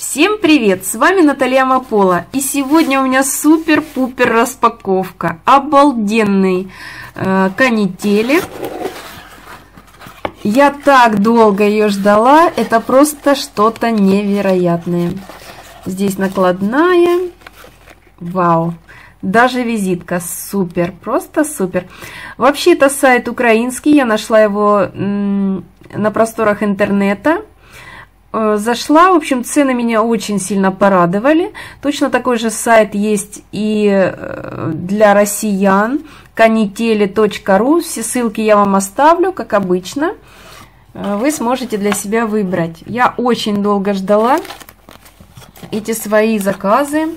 Всем привет! С вами Наталья Мапола. И сегодня у меня супер-пупер распаковка. Обалденный э, канители. Я так долго ее ждала. Это просто что-то невероятное. Здесь накладная. Вау! Даже визитка супер, просто супер. Вообще это сайт украинский, я нашла его на просторах интернета. Э, зашла, в общем, цены меня очень сильно порадовали. Точно такой же сайт есть и э, для россиян, канители.ру. Все ссылки я вам оставлю, как обычно. Э, вы сможете для себя выбрать. Я очень долго ждала эти свои заказы.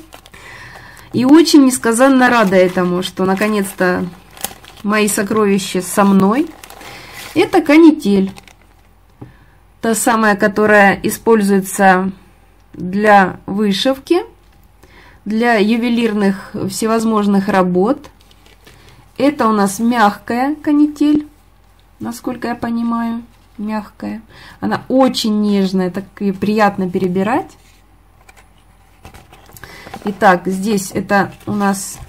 И очень несказанно рада этому, что наконец-то мои сокровища со мной. Это канитель та самая, которая используется для вышивки, для ювелирных всевозможных работ. Это у нас мягкая канитель, насколько я понимаю, мягкая. Она очень нежная, так и приятно перебирать. Итак, здесь это у нас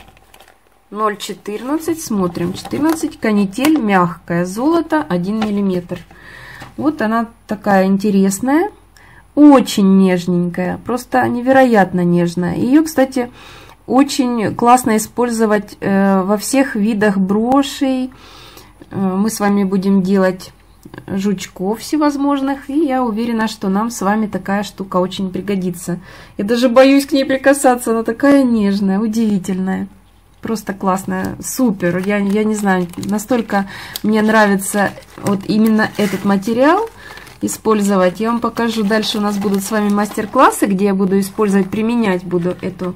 0,14, смотрим, 14, канитель мягкая, золото 1 миллиметр. Вот она такая интересная, очень нежненькая, просто невероятно нежная. Ее, кстати, очень классно использовать э, во всех видах брошей. Э, мы с вами будем делать жучков всевозможных, и я уверена, что нам с вами такая штука очень пригодится. Я даже боюсь к ней прикасаться, она такая нежная, удивительная просто классная, супер. Я, я не знаю, настолько мне нравится вот именно этот материал использовать. Я вам покажу, дальше у нас будут с вами мастер-классы, где я буду использовать, применять буду эту,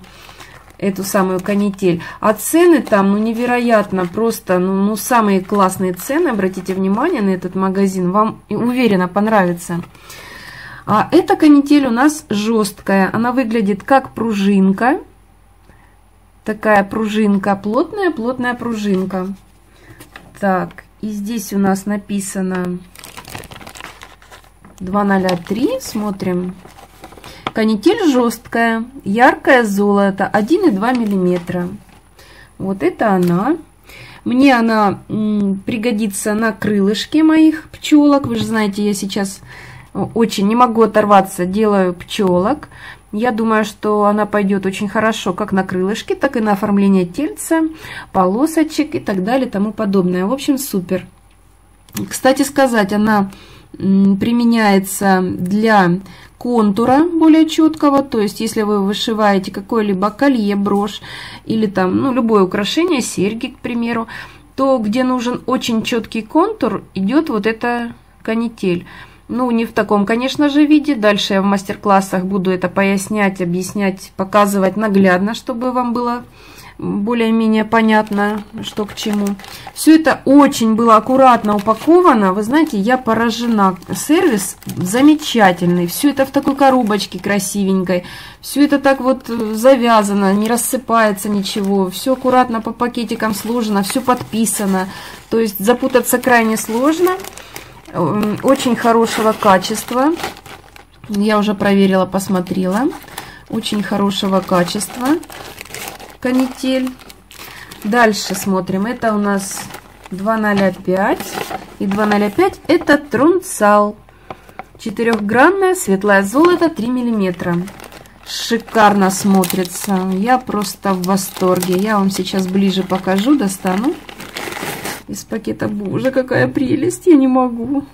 эту самую канитель. А цены там, ну, невероятно, просто, ну, ну, самые классные цены, обратите внимание на этот магазин, вам, уверенно, понравится. А эта канитель у нас жесткая, она выглядит как пружинка, такая пружинка, плотная-плотная пружинка. Так, и здесь у нас написано 203, смотрим. Канитель жесткая, яркое золото, 1,2 миллиметра. Вот это она. Мне она пригодится на крылышке моих пчелок. Вы же знаете, я сейчас очень не могу оторваться, делаю пчелок. Я думаю, что она пойдет очень хорошо как на крылышки, так и на оформление тельца, полосочек и так далее, тому подобное. В общем, супер. Кстати сказать, она применяется для контура более четкого, то есть если вы вышиваете какое-либо колье, брошь или там, ну, любое украшение, серьги, к примеру, то где нужен очень четкий контур, идет вот эта канитель. Ну, не в таком, конечно же, виде. Дальше я в мастер-классах буду это пояснять, объяснять, показывать наглядно, чтобы вам было более-менее понятно, что к чему. Все это очень было аккуратно упаковано. Вы знаете, я поражена. Сервис замечательный. Все это в такой коробочке красивенькой. Все это так вот завязано, не рассыпается ничего. Все аккуратно по пакетикам сложено, все подписано. То есть запутаться крайне сложно очень хорошего качества. Я уже проверила, посмотрела. Очень хорошего качества канитель. Дальше смотрим. Это у нас 205. И 205 это трунцал. Четырехгранное светлое золото 3 миллиметра. Шикарно смотрится. Я просто в восторге. Я вам сейчас ближе покажу, достану из пакета. Боже, какая прелесть, я не могу.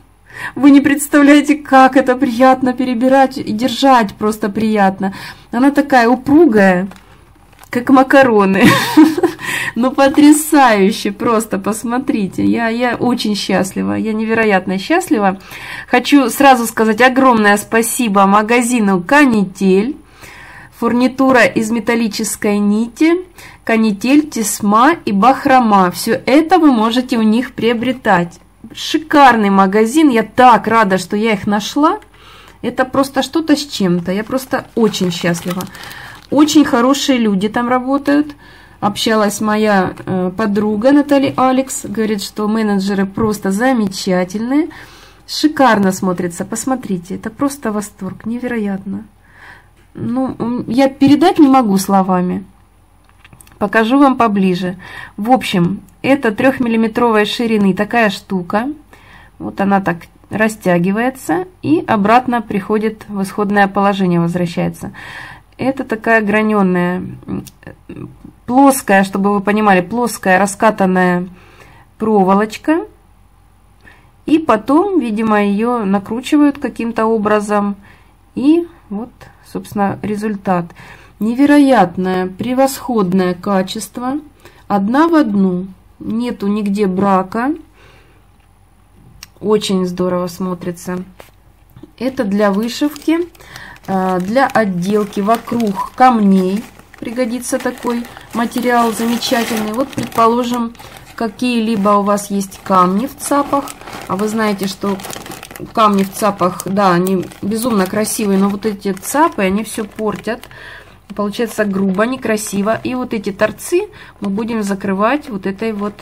Вы не представляете, как это приятно перебирать и держать просто приятно. Она такая упругая, как макароны. Ну, потрясающе, просто посмотрите. Я, я очень счастлива, я невероятно счастлива. Хочу сразу сказать огромное спасибо магазину «Канитель». Фурнитура из металлической нити, канитель, тесьма и бахрома. Все это вы можете у них приобретать. Шикарный магазин, я так рада, что я их нашла. Это просто что-то с чем-то, я просто очень счастлива. Очень хорошие люди там работают. Общалась моя э, подруга Наталья Алекс, говорит, что менеджеры просто замечательные. Шикарно смотрится, посмотрите, это просто восторг, невероятно. ну, я передать не могу словами. Покажу вам поближе. В общем, это трехмиллиметровой ширины такая штука. Вот она так растягивается и обратно приходит в исходное положение, возвращается. Это такая граненая, плоская, чтобы вы понимали, плоская раскатанная проволочка. И потом, видимо, ее накручивают каким-то образом. И вот, собственно, результат. Невероятное, превосходное качество. Одна в одну. Нету нигде брака. Очень здорово смотрится. Это для вышивки, э, для отделки вокруг камней. Пригодится такой материал замечательный. Вот, предположим, какие-либо у вас есть камни в цапах. А вы знаете, что камни в цапах, да, они безумно красивые, но вот эти цапы, они все портят. Получается грубо, некрасиво. И вот эти торцы мы будем закрывать вот этой вот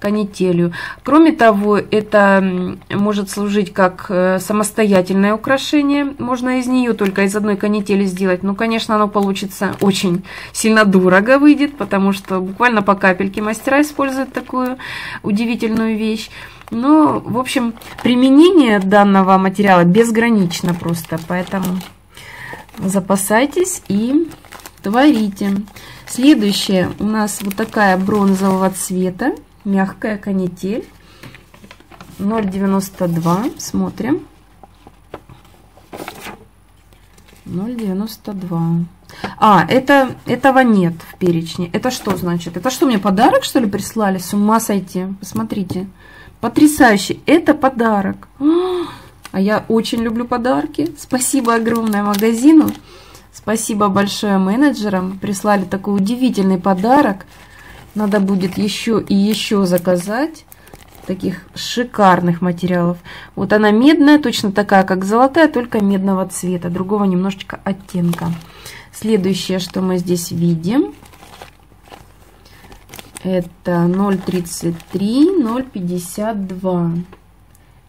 канителью. Кроме того, это может служить как э, самостоятельное украшение. Можно из нее только из одной канители сделать. Ну, конечно, оно получится очень сильно дорого выйдет, потому что буквально по капельке мастера используют такую удивительную вещь. Но, в общем, применение данного материала безгранично просто, поэтому запасайтесь и творите. Следующее у нас вот такая бронзового цвета мягкая канитель 0,92 смотрим 0,92 а, это, этого нет в перечне. Это что значит? Это что, мне подарок, что ли, прислали? С ума сойти. Посмотрите. Потрясающе. Это подарок. А я очень люблю подарки. Спасибо огромное магазину. Спасибо большое менеджерам. Прислали такой удивительный подарок. Надо будет еще и еще заказать таких шикарных материалов. Вот она медная, точно такая, как золотая, только медного цвета, другого немножечко оттенка. Следующее, что мы здесь видим, это 0,33, 0,52.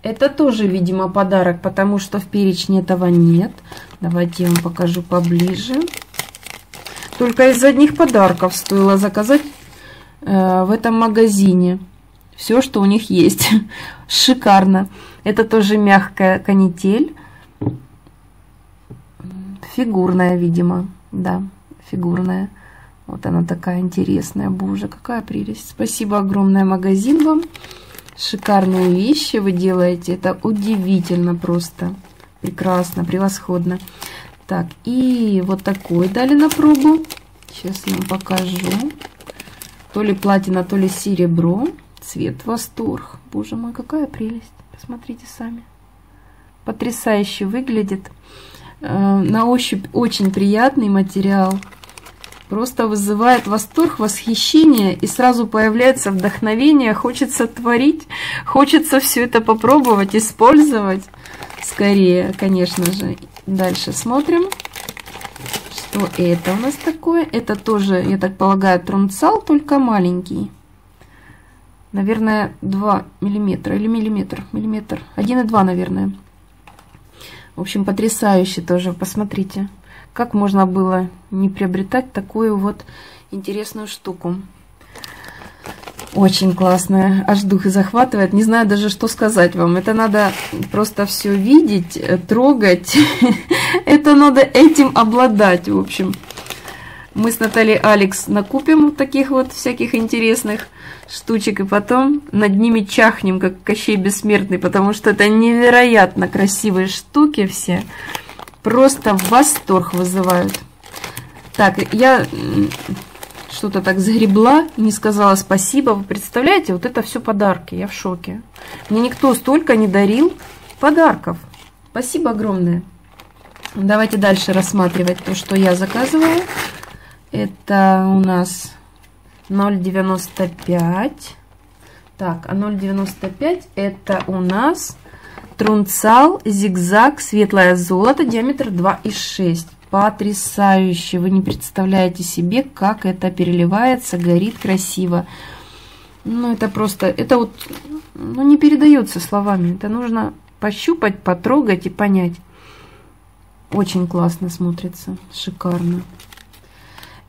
Это тоже, видимо, подарок, потому что в перечне этого нет. Давайте я вам покажу поближе. Только из одних подарков стоило заказать Э, в этом магазине. Все, что у них есть. Шикарно. Это тоже мягкая канитель. Фигурная, видимо. Да, фигурная. Вот она такая интересная. Боже, какая прелесть. Спасибо огромное магазин вам. Шикарные вещи вы делаете. Это удивительно просто. Прекрасно, превосходно. Так, и вот такой дали на пробу. Сейчас я вам покажу. То ли платина, то ли серебро. Цвет восторг. Боже мой, какая прелесть. Посмотрите сами. Потрясающе выглядит. Э, на ощупь очень приятный материал. Просто вызывает восторг, восхищение, и сразу появляется вдохновение, хочется творить, хочется все это попробовать, использовать. Скорее, конечно же. Дальше смотрим. Что это у нас такое? Это тоже, я так полагаю, трунцал, только маленький. Наверное, 2 миллиметра или миллиметр. Миллиметр. 1,2, наверное. В общем, потрясающе тоже. Посмотрите, как можно было не приобретать такую вот интересную штуку. Очень классная, аж дух захватывает. Не знаю даже, что сказать вам. Это надо просто все видеть, э, трогать. Это надо этим обладать, в общем. Мы с Натальей Алекс накупим таких вот всяких интересных штучек, и потом над ними чахнем, как Кощей Бессмертный, потому что это невероятно красивые штуки все. Просто восторг вызывают. Так, я что-то так загребла, не сказала спасибо. Вы представляете, вот это все подарки, я в шоке. Мне никто столько не дарил подарков. Спасибо огромное. Давайте дальше рассматривать то, что я заказываю. Это у нас 0,95. Так, а 0,95 это у нас трунцал зигзаг светлое золото, диаметр 2,6 потрясающе. Вы не представляете себе, как это переливается, горит красиво. Ну, это просто, это вот, ну, не передается словами. Это нужно пощупать, потрогать и понять. Очень классно смотрится, шикарно.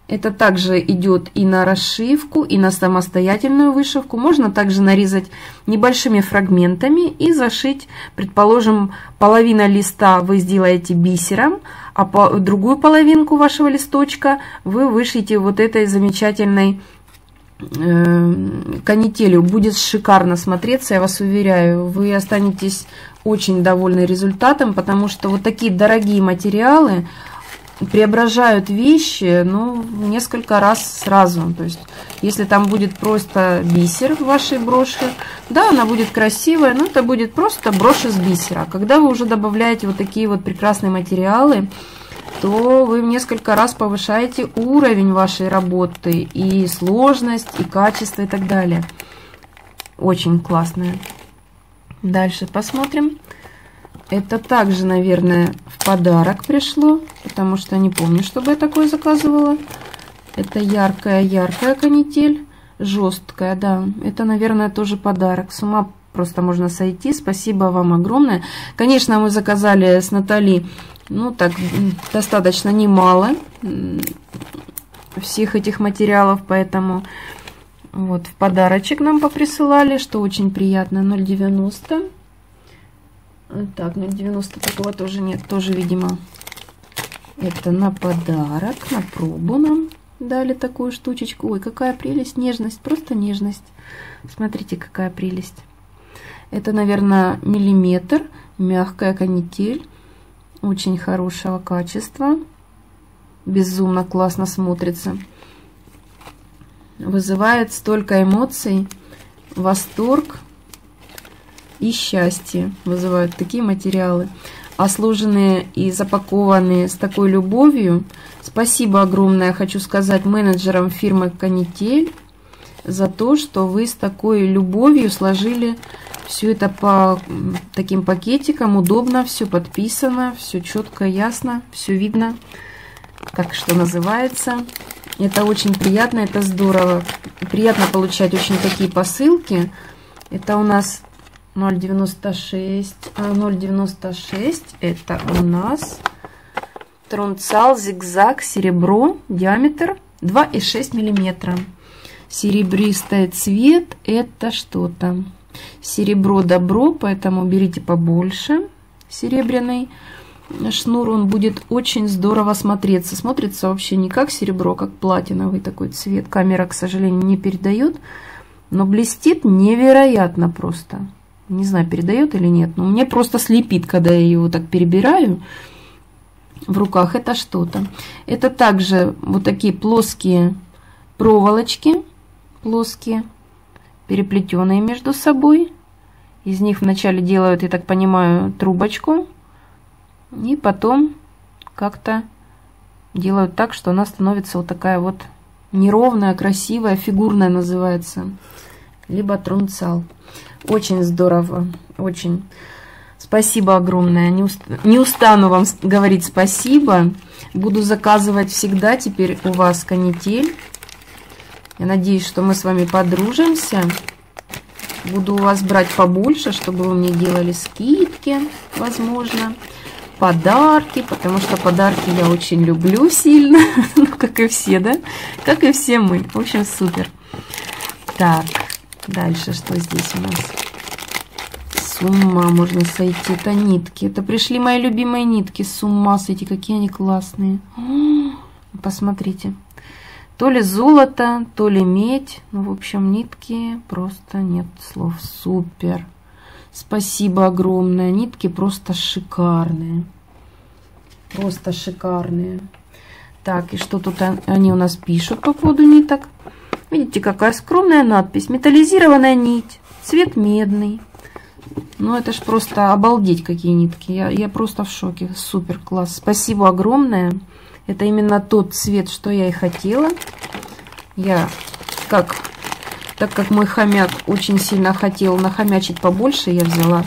Это также идет и на расшивку, и на самостоятельную вышивку. Можно также нарезать небольшими фрагментами и зашить, предположим, половина листа вы сделаете бисером, а по, другую половинку вашего листочка вы вышьете вот этой замечательной э, канителью. Будет шикарно смотреться, я вас уверяю. Вы останетесь очень довольны результатом, потому что вот такие дорогие материалы, преображают вещи, ну, несколько раз сразу. То есть, если там будет просто бисер в вашей броши, да, она будет красивая, но это будет просто брошь из бисера. Когда вы уже добавляете вот такие вот прекрасные материалы, то вы в несколько раз повышаете уровень вашей работы, и сложность, и качество, и так далее. Очень классная. Дальше посмотрим. Это также, наверное, в подарок пришло, потому что не помню, чтобы я такое заказывала. Это яркая-яркая канитель, жесткая, да. Это, наверное, тоже подарок. С ума просто можно сойти. Спасибо вам огромное. Конечно, мы заказали с Натали, ну, так, достаточно немало всех этих материалов, поэтому вот в подарочек нам поприсылали, что очень приятно, 0,90. Так, ну 90 такого тоже нет. Тоже, видимо, это на подарок, на пробу нам дали такую штучечку. Ой, какая прелесть, нежность, просто нежность. Смотрите, какая прелесть. Это, наверное, миллиметр, мягкая канитель, очень хорошего качества. Безумно классно смотрится. Вызывает столько эмоций, восторг, и счастье вызывают такие материалы. А сложенные и запакованные с такой любовью. Спасибо огромное, хочу сказать, менеджерам фирмы «Канитель» за то, что вы с такой любовью сложили все это по таким пакетикам. Удобно, все подписано, все четко, ясно, все видно, как что называется. Это очень приятно, это здорово. Приятно получать очень такие посылки. Это у нас 0,96. А 0,96 это у нас трунцал зигзаг серебро, диаметр 2,6 миллиметра. Серебристый цвет это что-то. Серебро добро, поэтому берите побольше. Серебряный шнур, он будет очень здорово смотреться. Смотрится вообще не как серебро, как платиновый такой цвет. Камера, к сожалению, не передает, но блестит невероятно просто. Не знаю, передает или нет, но мне просто слепит, когда я его так перебираю в руках. Это что-то. Это также вот такие плоские проволочки, плоские, переплетенные между собой. Из них вначале делают, я так понимаю, трубочку. И потом как-то делают так, что она становится вот такая вот неровная, красивая, фигурная называется. Либо трунцал. Очень здорово, очень. Спасибо огромное. Не, уст... не устану вам говорить спасибо. Буду заказывать всегда теперь у вас канитель. Я надеюсь, что мы с вами подружимся. Буду у вас брать побольше, чтобы вы мне делали скидки, возможно. Подарки, потому что подарки я очень люблю сильно. ну, как и все, да? Как и все мы. В общем, супер. Так, Дальше что здесь у нас? С ума можно сойти. Это нитки. Это пришли мои любимые нитки. С ума сойти. Какие они классные. Посмотрите. То ли золото, то ли медь. Ну, в общем, нитки просто нет слов. Супер. Спасибо огромное. Нитки просто шикарные. Просто шикарные. Так, и что тут они у нас пишут по поводу ниток? Видите, какая скромная надпись. Металлизированная нить. Цвет медный. Ну, это ж просто обалдеть, какие нитки. Я, я просто в шоке. Супер, класс. Спасибо огромное. Это именно тот цвет, что я и хотела. Я, как, так как мой хомяк очень сильно хотел нахомячить побольше, я взяла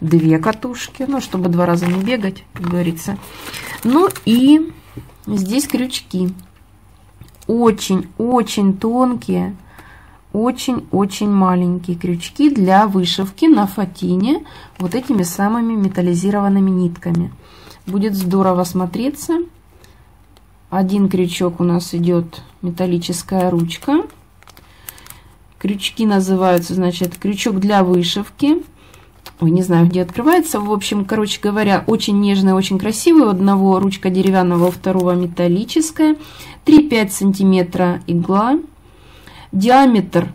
две катушки, ну, чтобы два раза не бегать, как говорится. Ну и здесь крючки очень-очень тонкие, очень-очень маленькие крючки для вышивки на фатине вот этими самыми металлизированными нитками. Будет здорово смотреться. Один крючок у нас идет металлическая ручка. Крючки называются, значит, крючок для вышивки. Ой, не знаю, где открывается. В общем, короче говоря, очень нежный, очень красивый. У одного ручка деревянного, у второго металлическая. 3-5 сантиметра игла. Диаметр,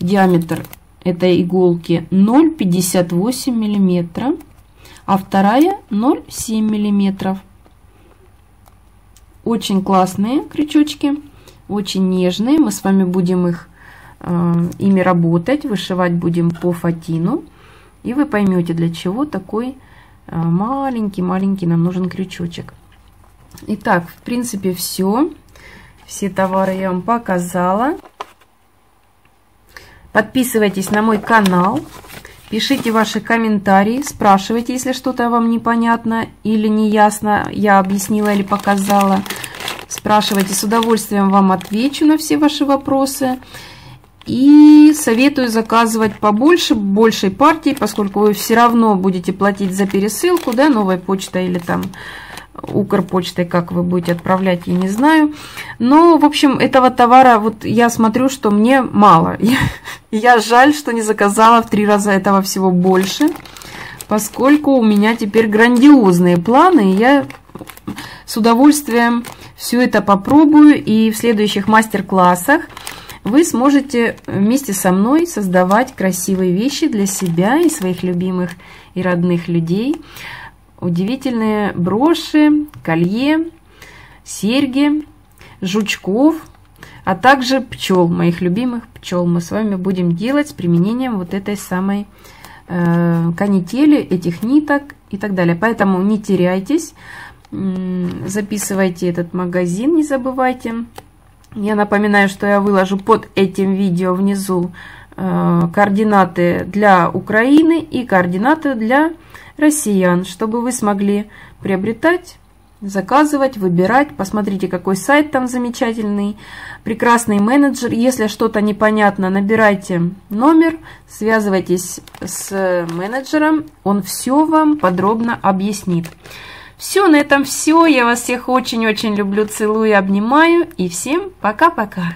диаметр этой иголки 0,58 миллиметра, а вторая 0,7 миллиметров. Очень классные крючочки, очень нежные. Мы с вами будем их э, ими работать, вышивать будем по фатину. И вы поймете, для чего такой маленький-маленький нам нужен крючочек. Итак, в принципе, все. Все товары я вам показала. Подписывайтесь на мой канал. Пишите ваши комментарии, спрашивайте, если что-то вам непонятно или неясно, я объяснила или показала. Спрашивайте, с удовольствием вам отвечу на все ваши вопросы. И советую заказывать побольше, большей партии, поскольку вы все равно будете платить за пересылку, да, новой почтой или там Укрпочтой, как вы будете отправлять, я не знаю. Но, в общем, этого товара, вот я смотрю, что мне мало. Я, я жаль, что не заказала в три раза этого всего больше, поскольку у меня теперь грандиозные планы, и я с удовольствием все это попробую, и в следующих мастер-классах вы сможете вместе со мной создавать красивые вещи для себя и своих любимых и родных людей. Удивительные броши, колье, серьги, жучков, а также пчел, моих любимых пчел. Мы с вами будем делать с применением вот этой самой э, канители, этих ниток и так далее. Поэтому не теряйтесь, записывайте этот магазин, не забывайте. Я напоминаю, что я выложу под этим видео внизу э, координаты для Украины и координаты для россиян, чтобы вы смогли приобретать, заказывать, выбирать. Посмотрите, какой сайт там замечательный, прекрасный менеджер. Если что-то непонятно, набирайте номер, связывайтесь с менеджером, он все вам подробно объяснит. Все, на этом все. Я вас всех очень-очень люблю, целую, обнимаю. И всем пока-пока.